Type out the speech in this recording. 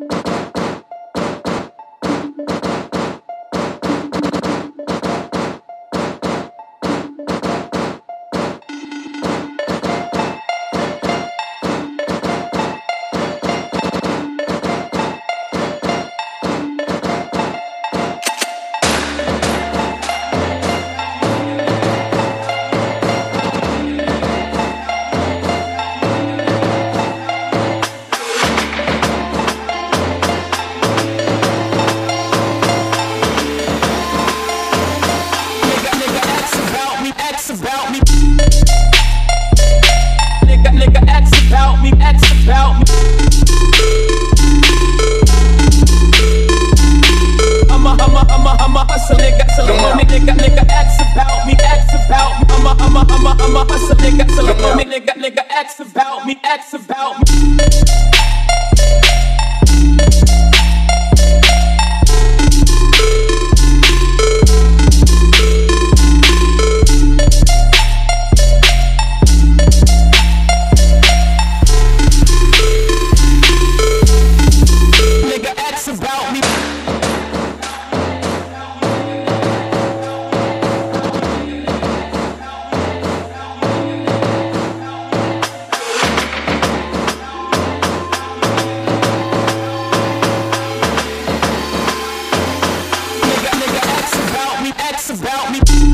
you ask about me, ask about me. I'm a, I'm a, I'm a, I'm a hustle nigga, so nigga, nigga, nigga, ask about me, ask about me. I'm a, I'm a, I'm a, I'm a hustle nigga, nigga, nigga, nigga, ask about me, ask about me. facts about me.